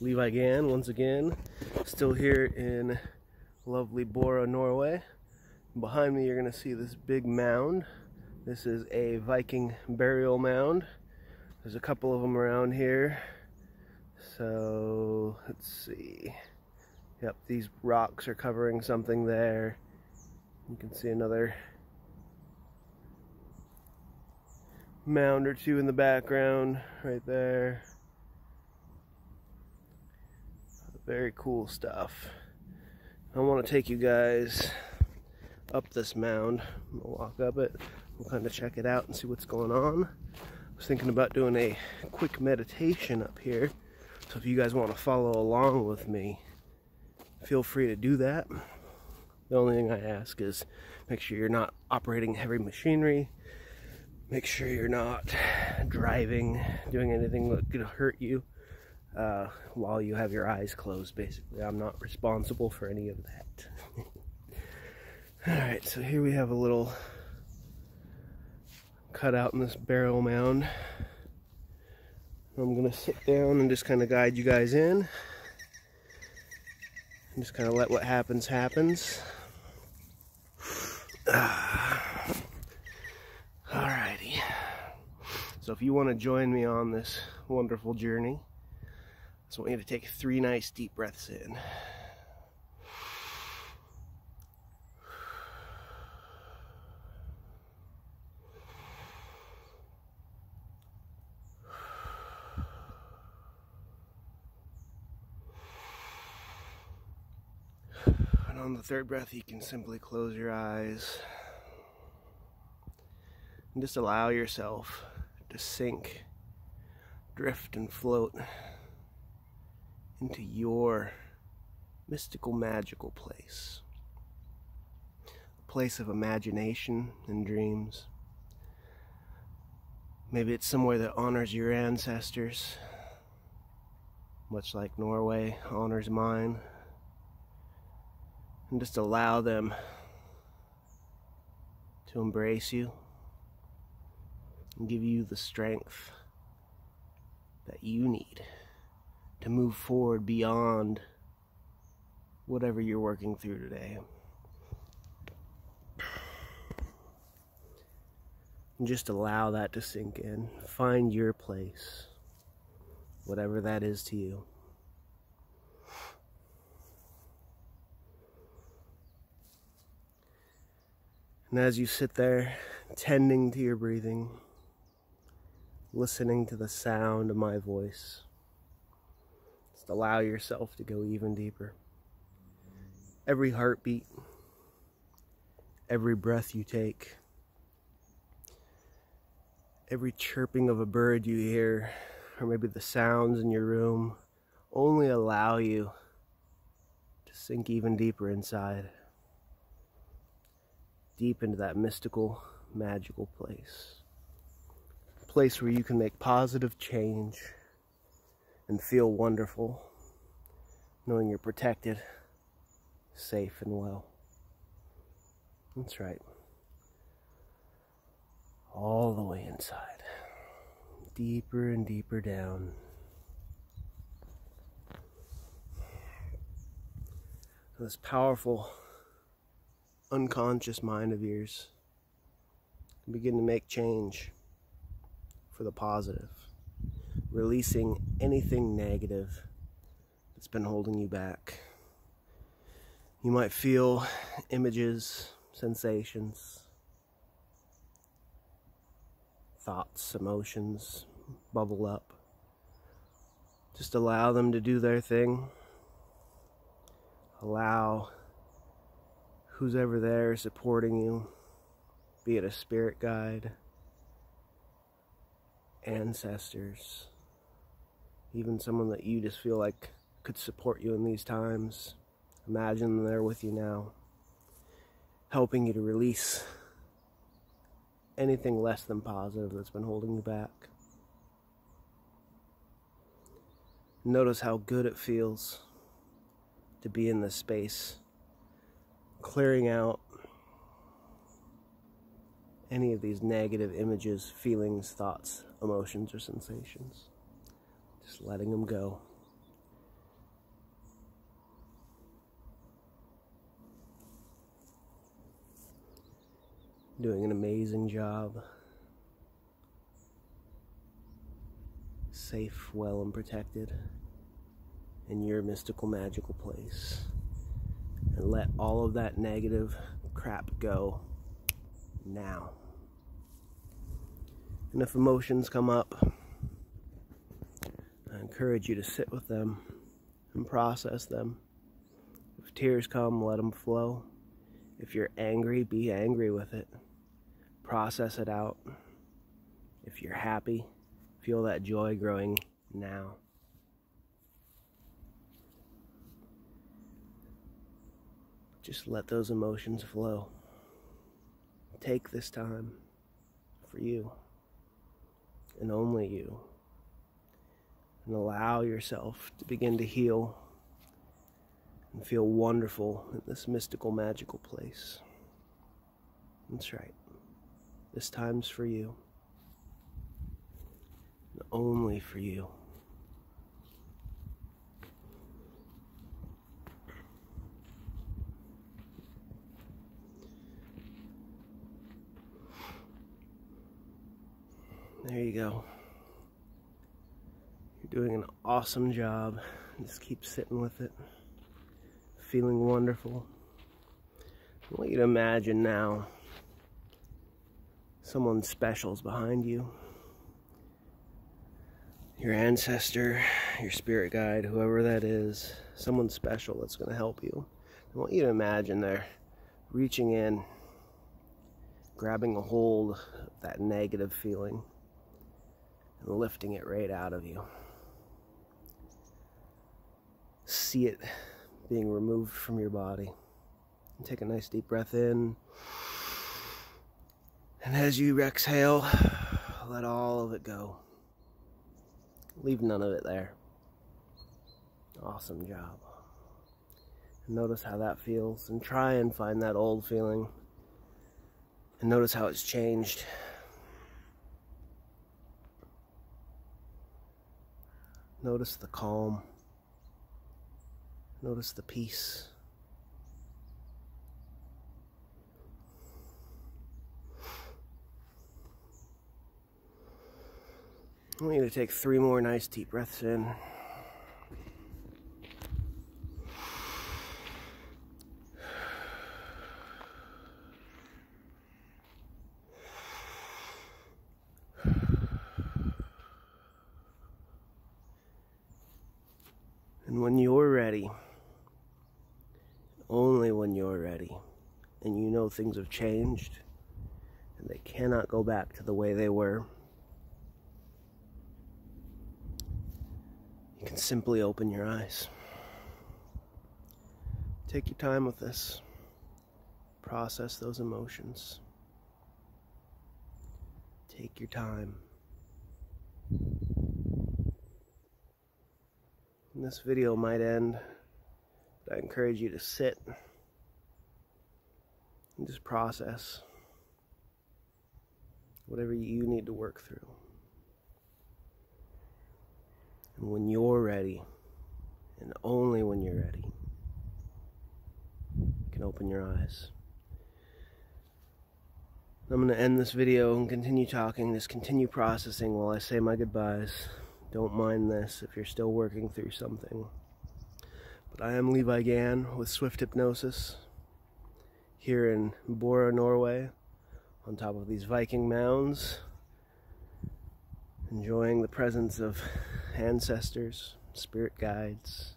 Levi Gann once again, still here in lovely Borre, Norway. Behind me, you're going to see this big mound. This is a Viking burial mound. There's a couple of them around here. So, let's see. Yep, these rocks are covering something there. You can see another mound or two in the background right there. Very cool stuff. I want to take you guys up this mound. We'll walk up it. We'll kind of check it out and see what's going on. I was thinking about doing a quick meditation up here. So if you guys want to follow along with me, feel free to do that. The only thing I ask is make sure you're not operating heavy machinery. Make sure you're not driving, doing anything that could hurt you uh, while you have your eyes closed, basically. I'm not responsible for any of that. Alright, so here we have a little cutout in this burial mound. I'm going to sit down and just kind of guide you guys in. And just kind of let what happens happens. Alrighty. So if you want to join me on this wonderful journey, so I want you to take three nice deep breaths in. And on the third breath, you can simply close your eyes and just allow yourself to sink, drift, and float into your mystical, magical place. A place of imagination and dreams. Maybe it's somewhere that honors your ancestors, much like Norway honors mine. And just allow them to embrace you and give you the strength that you need to move forward beyond whatever you're working through today. And just allow that to sink in. Find your place, whatever that is to you. And as you sit there, tending to your breathing, listening to the sound of my voice, allow yourself to go even deeper. Every heartbeat, every breath you take, every chirping of a bird you hear, or maybe the sounds in your room, only allow you to sink even deeper inside. Deep into that mystical, magical place. A place where you can make positive change and feel wonderful, knowing you're protected, safe, and well. That's right. All the way inside, deeper and deeper down. This powerful, unconscious mind of yours can begin to make change for the positive releasing anything negative that's been holding you back. You might feel images, sensations, thoughts, emotions bubble up. Just allow them to do their thing. Allow who's ever there supporting you, be it a spirit guide, ancestors, even someone that you just feel like could support you in these times. Imagine them there with you now, helping you to release anything less than positive that's been holding you back. Notice how good it feels to be in this space, clearing out any of these negative images, feelings, thoughts, emotions, or sensations. Just letting them go. Doing an amazing job. Safe, well, and protected in your mystical, magical place. And let all of that negative crap go now. And if emotions come up, encourage you to sit with them and process them. If tears come, let them flow. If you're angry, be angry with it. Process it out. If you're happy, feel that joy growing now. Just let those emotions flow. Take this time for you and only you. And allow yourself to begin to heal and feel wonderful in this mystical, magical place. That's right. This time's for you. And only for you. There you go. Doing an awesome job. Just keep sitting with it. Feeling wonderful. I want you to imagine now someone special's behind you. Your ancestor, your spirit guide, whoever that is, someone special that's going to help you. I want you to imagine they're reaching in, grabbing a hold of that negative feeling and lifting it right out of you. See it being removed from your body. And take a nice deep breath in. And as you exhale, let all of it go. Leave none of it there. Awesome job. And notice how that feels and try and find that old feeling. And notice how it's changed. Notice the calm. Notice the peace. I want you to take three more nice deep breaths in. And when you're ready, only when you're ready, and you things have changed and they cannot go back to the way they were, you can simply open your eyes. Take your time with this, process those emotions. Take your time. And this video might end, but I encourage you to sit just process whatever you need to work through. And when you're ready, and only when you're ready, you can open your eyes. I'm going to end this video and continue talking, just continue processing while I say my goodbyes. Don't mind this if you're still working through something. But I am Levi Gann with Swift Hypnosis here in Borre, Norway, on top of these Viking mounds, enjoying the presence of ancestors, spirit guides.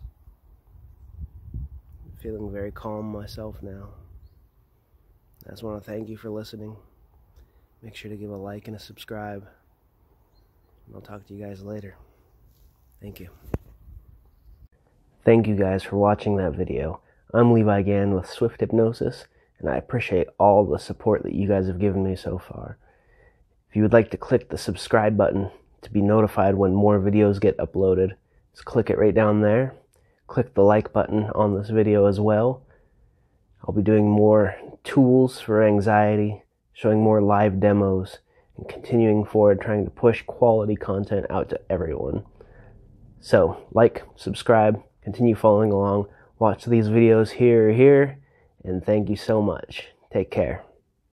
Feeling very calm myself now. I just want to thank you for listening. Make sure to give a like and a subscribe. I'll talk to you guys later. Thank you. Thank you guys for watching that video. I'm Levi Gann with Swift Hypnosis, and I appreciate all the support that you guys have given me so far. If you would like to click the subscribe button to be notified when more videos get uploaded, just click it right down there. Click the like button on this video as well. I'll be doing more tools for anxiety, showing more live demos, and continuing forward trying to push quality content out to everyone. So, like, subscribe, continue following along, watch these videos here or here, and thank you so much. Take care.